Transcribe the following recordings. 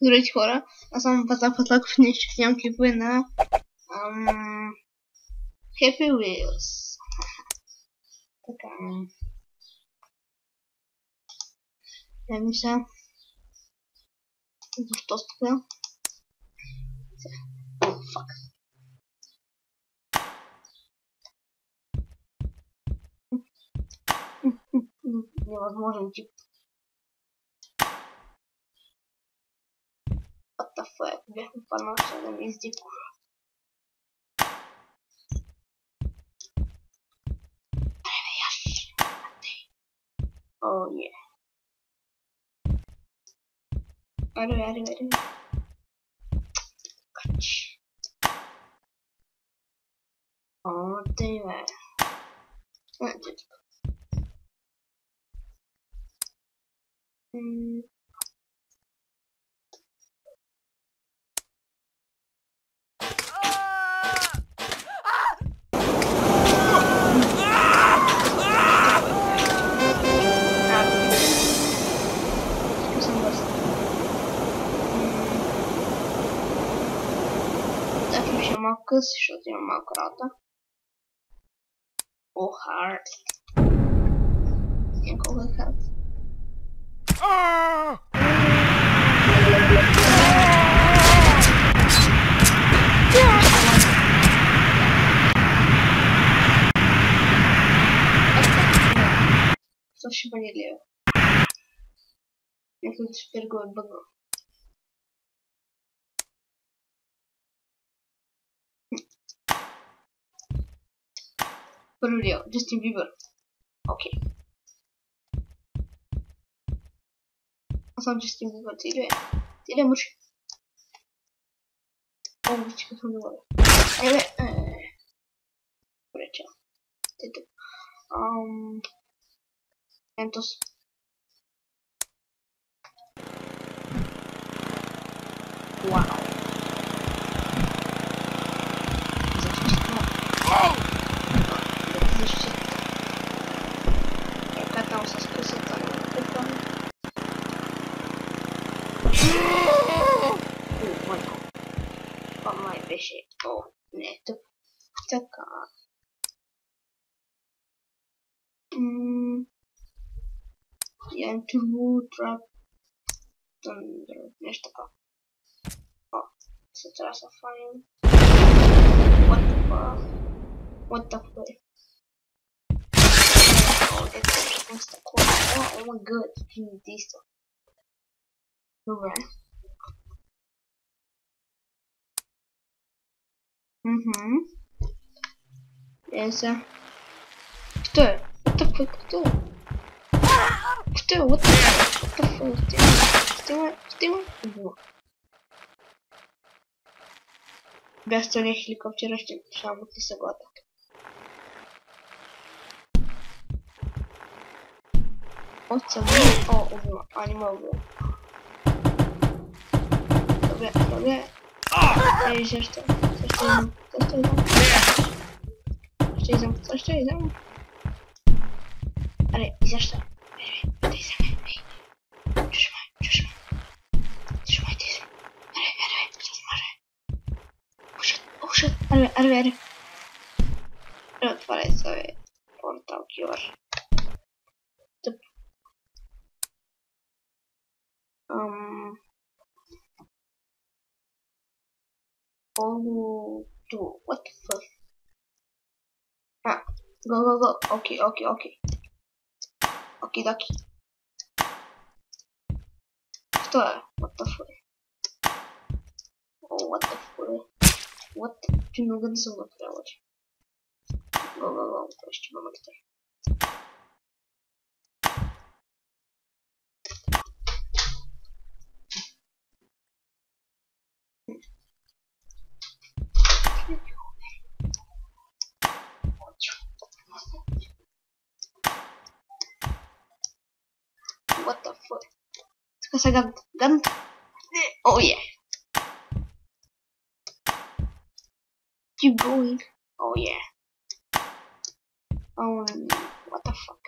zrobić chora, a sam baza potlaków nieściśnianki płynę. Um, Happy Wheels. Ja myślę. Już to sprawę. Oh, fuck. Невозможно тип. What the fuck? We have is the Oh yeah. Arrive, arrive, Hmm. Mocas, deixa eu tirar uma crota. O hard. Tinha colocado. Ah! Só chamaria ele. Meu o bagulho. Julio, Justin Bieber. Okay. Hasan Justin Bieber değil mi? Değil mi? Oh, hiç kafamda var. Evet. Ee, bırakacağım. Dedim. Um, Entos. Wow. Помай вещи. О, нет. Такая. М, Я interview trap thunder. Нещо така. О, се трябва да се фаним. What the fuck? What the fuck? Oh, that's what's the cool? Oh, oh my god, you this stuff. Добре. Угу. Это... Кто? Это такой кто? Кто? Вот такой. А! Что? Что? Что? Гастроли хеликоптера шамут и сагата. Вот собой. О, убил. А, не могу. Добре, добре. А, еще что? Что я зам? Что я зам? Эй, за что? Ты за мной. Чушма, чушма. Чушма здесь. Арве, арве, чушма. Ушит, ушит. Арве, арве, арве. Отворяй свой портал, кивар. Um... Ам... Oh, dude, what the fuck? Ah, go, go, go. Okay, okay, okay. Okay, dokie. Кто? What the fuck? Oh, what the fuck? What? Ты много называл, короче. Go, go, go. Почти мама кто. what the fuck? It's because I got gun. Oh yeah. Keep going. Oh yeah. Oh, what the fuck?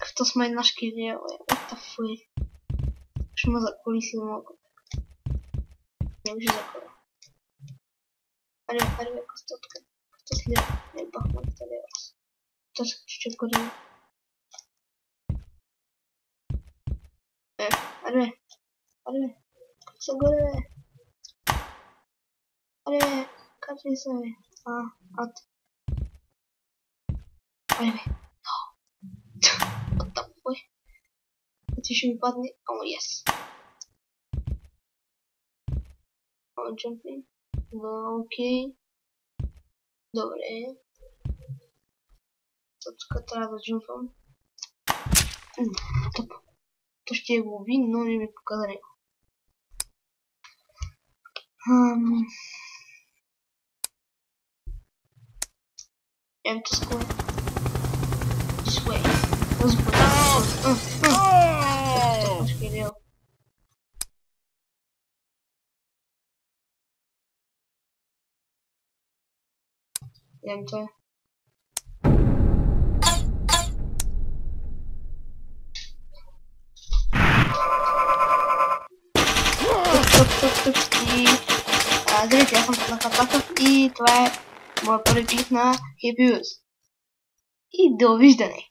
Kto z mojej naszki wie? What the fuck? Trzyma za kulisy mogą. Nie musi za kolor. Ale parę kostotkę. Kto z nie? Nie, bachman, to jest. To jest krzyczy kurwa. É, anime. Anime. Segura, velho. Anime. Cadê isso, velho? Ah, ah. Tá. Anime. Não. What the fuck? Eu te chamo pra Oh, yes. Oh, jumping. Não, ok. dobre Tô descatrado de um vão. Hum, tá bom. почти глубин, но не показали. Эм... And to score. This way. Let's put out. And to... Enter. И а, зрите, я съм на и това е моят първи клип на Happy Wheels. И довиждане!